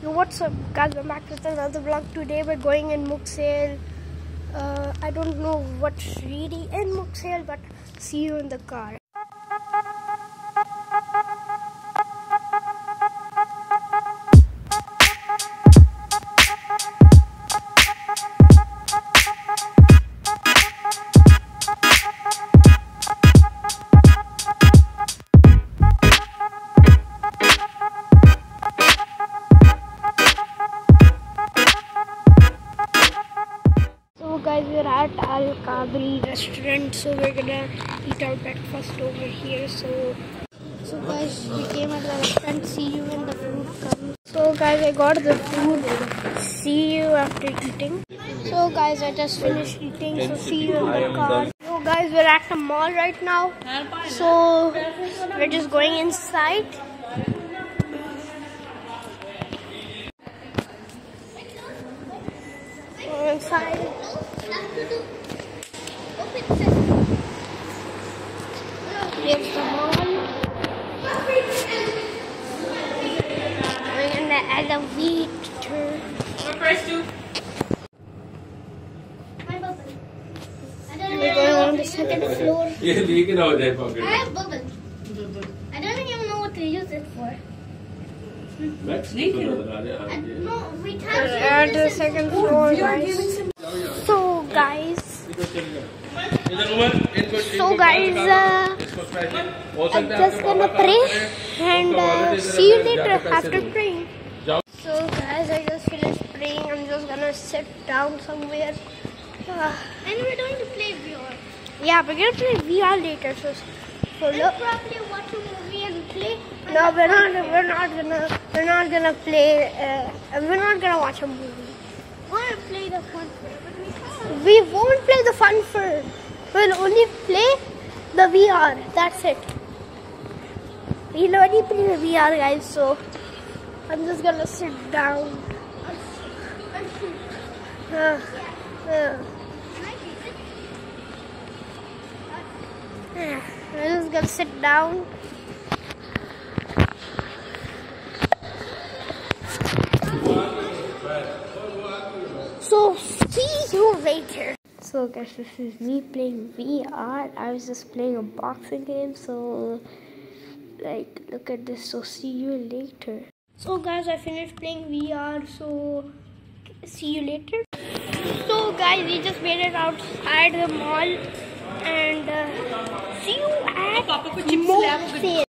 Yo, what's up guys, I'm back with another vlog. Today we're going in Mughsail. Uh, I don't know what's really in Mughsail, but see you in the car. I got the food. See you after eating. So guys, I just finished eating. So see you in the car. So guys, we're at the mall right now. So we're just going inside. Go inside. Here's the I love Victor. Surprise you. On the second floor. Yeah, you can hold that pocket. I have bubbles. I don't even know what to use it for. Let's leave it. No, we can't. At the second floor, guys. So, guys. So, guys. Uh, I'm just gonna uh, pray and uh, see you later after praying. Gonna sit down somewhere. Uh, And we're going to play VR. yeah, we're gonna play VR later. So, so And look. probably watch a movie and play. No, we're not. We're not gonna. We're not gonna play. Uh, we're not gonna watch a movie. We Want to play the fun fair, but we can't. We won't play the fun fair. We'll only play the VR. That's it. We'll only play the VR, guys. So I'm just gonna sit down. I'm just gonna sit down. So see you later. So guys, this is me playing VR. I was just playing a boxing game, so like look at this. So see you later. So guys, I finished playing VR. So see you later. So guys, we just made it outside the mall, and uh, see you at more sale.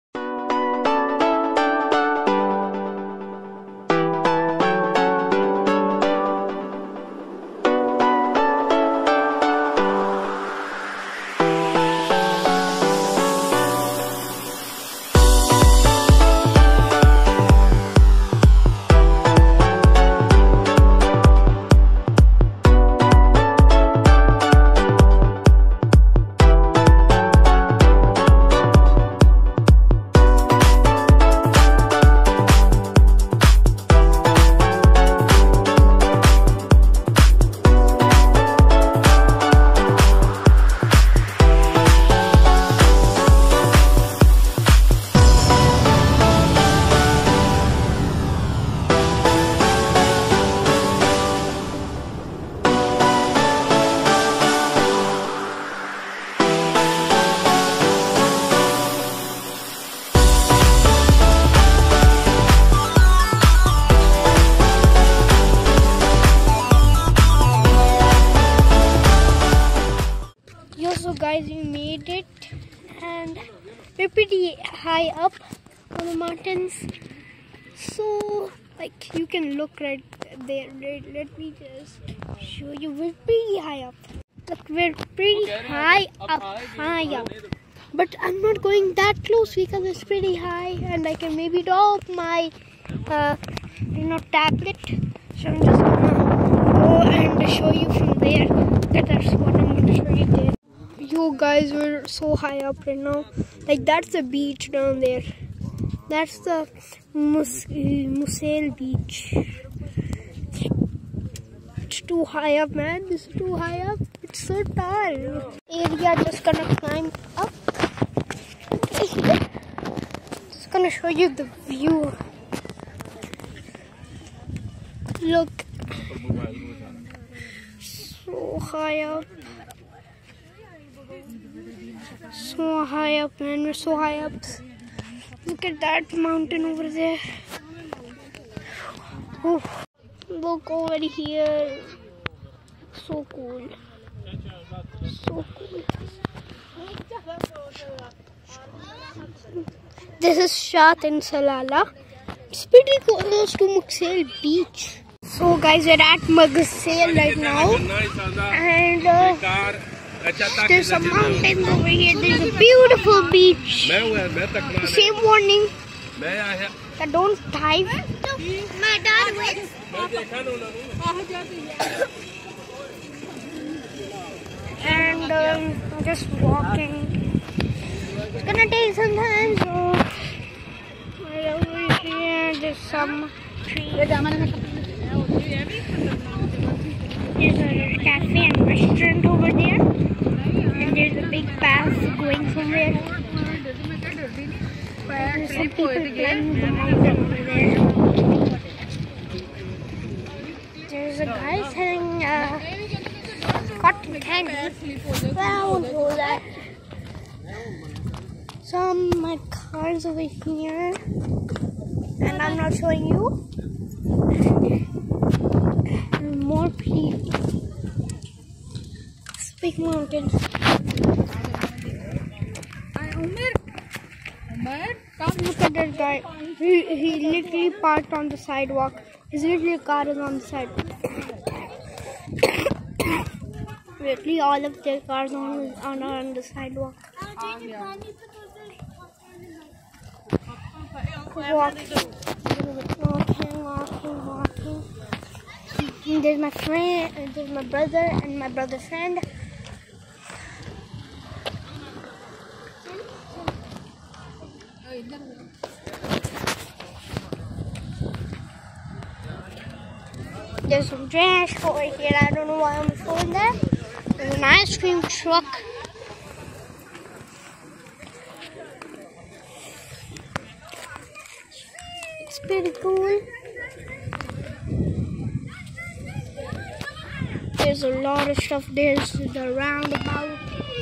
Made it, and we're pretty high up on the mountains. So, like, you can look right there. Let, let me just show you. We're pretty high up. Look, we're pretty high up, high up. But I'm not going that close because it's pretty high, and I can maybe drop my, uh, you know, tablet. So I'm just gonna go and show you from there. That- That's what I'm gonna show you there. Guys, we're so high up right now. Like that's the beach down there. That's the Mus- Mughsail beach. It's too high up, man. This is too high up. It's so tall. Area just gonna climb up. Just gonna show you the view. Look. So high up. So high up, man. We're so high up. Look at that mountain over there. Oh, look over here. So cool. So cool. This is Shat in Salalah. It's pretty close to Mughsail Beach. So guys, we're at Mughsail right now. And uh, there's a mountain over here beautiful beach. Same warning. That don't dive. My dad wins. and um, I'm just walking. It's gonna take some time, so over here there's some trees. There's a cafe and restaurant over there and there's a big path going somewhere. There's some people climbing the mountain over there. There's a guy selling uh, cotton candy. Won't go there. Some my cars over here, and I'm not showing you. More people. Big mountain. Look at that guy. He, he literally parked on the sidewalk. His literally car is on the sidewalk. literally all of their cars on, on, on the sidewalk. Walking, walking, walking, walking. There's my friend, and there's my brother and my brother's friend. There's some trash over here. I don't know why I'm showing that. There's an ice cream truck. It's pretty cool. There's a lot of stuff. There's the roundabout.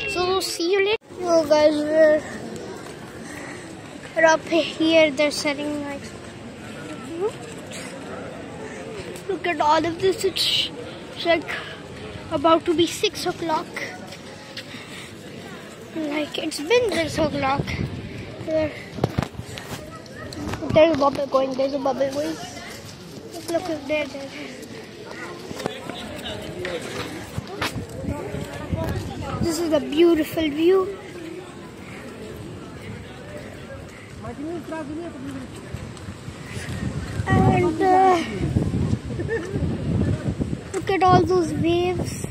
So see you later. Yo guys, we're up here. They're setting like Look at all of this. It's, like about to be six o'clock. Like it's been six o'clock. There, there's a bubble going. There's a bubble going. Look, look there, there. This is a beautiful view. And uh, look at all those waves.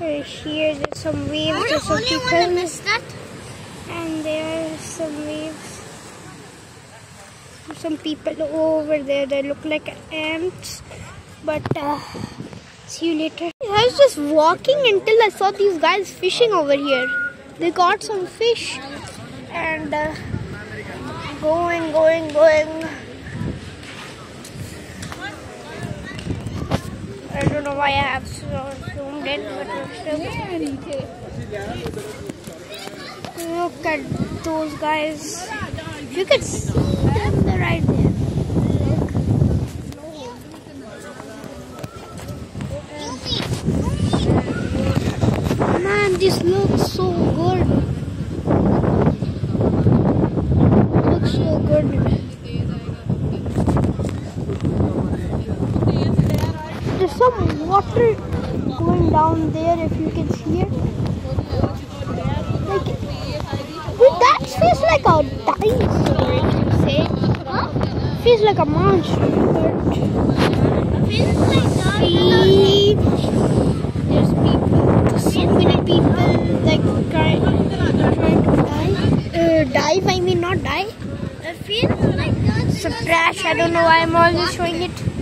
Right here, there's some waves. There's some only people. one missed that. And there are some waves. Some people over there. They look like ants. But uh, see you later. I was just walking until I saw these guys fishing over here. They got some fish and uh, going, going, going. I don't know why I have so- zoomed in, but still Look at those guys. You can see them they're right there. Man, this looks so good. Looks so good. There's some water going down there if you can see it. Like Dude, that feels like a dinosaur, if you say. Huh? Feels like a monster. Feels like. See, there's people, so many people like trying, trying to die. Uh, dive, I mean not die. It feels like. Some trash, I don't know why I'm always showing it.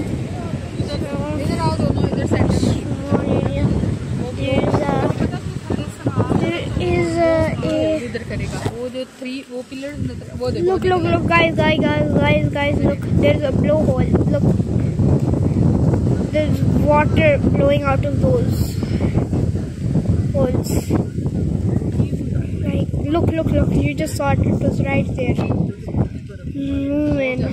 Small area. There's a, there, is uh, a इधर करेगा वो जो three वो pillar नजर वो देखो look look look guys guys guys guys guys look there's a blowhole look there's water blowing out of those holes right look look look you just saw it it was right there moving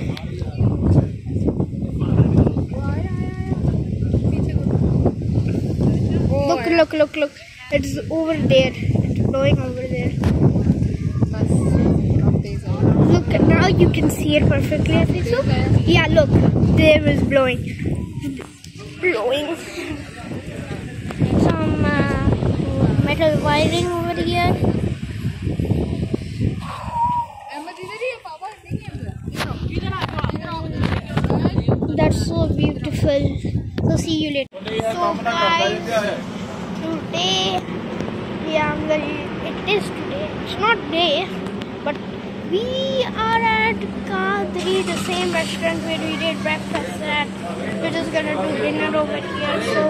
Look, look, look, look. It's over there. It's blowing over there. Look, now you can see it perfectly, I think so. Yeah, look. There is blowing. Blowing. Some uh, metal wiring over here. That's so beautiful. So see you later. So bye today we are very, it is today. It's not day, but we are at Kadri, the same restaurant where we did breakfast at. We're just gonna do dinner over here. So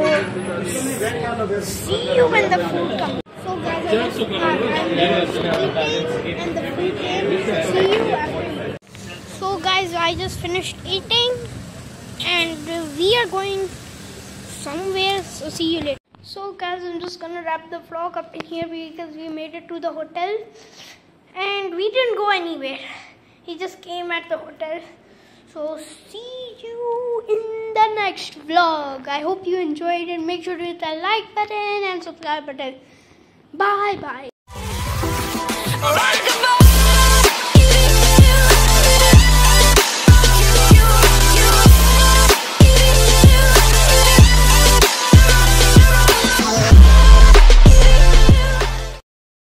see you when the food comes. So guys, I just, eating and the food came. See you after. So guys, I just finished eating and we are going somewhere. So see you later. So guys, I'm just gonna wrap the vlog up in here because we made it to the hotel and we didn't go anywhere. He just came at the hotel. So see you in the next vlog. I hope you enjoyed it. Make sure to hit the like button and subscribe button. Bye bye.